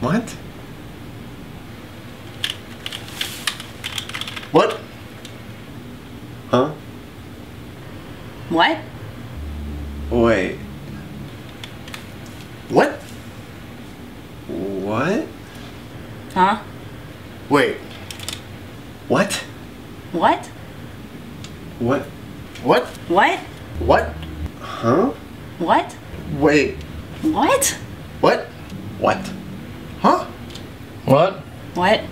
What? What? Huh? What? Wait. What? What? Huh? Wait. What? What? What? What? What? What? Huh? What? Wait. What? What? What? Huh? What? What?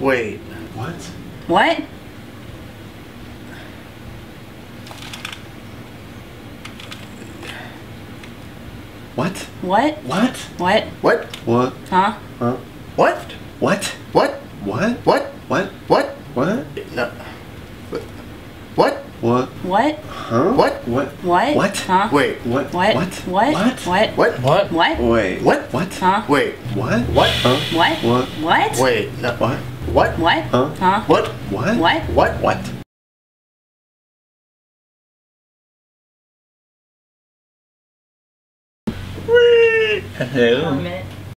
Wait. What? What? What? What? What? What? What? What? Huh? Huh? What? What? What? What? What? What? What? What? No. What? What? What? Huh? What? What? What? What? Huh? Wait. What? What? What? What? What? What? What? What? What? Wait. What? What? Huh? Wait. What? What? Huh? What? What? What? Wait. No. What? What? What? Huh? Huh? What? What? What? What? What? Hello. minute.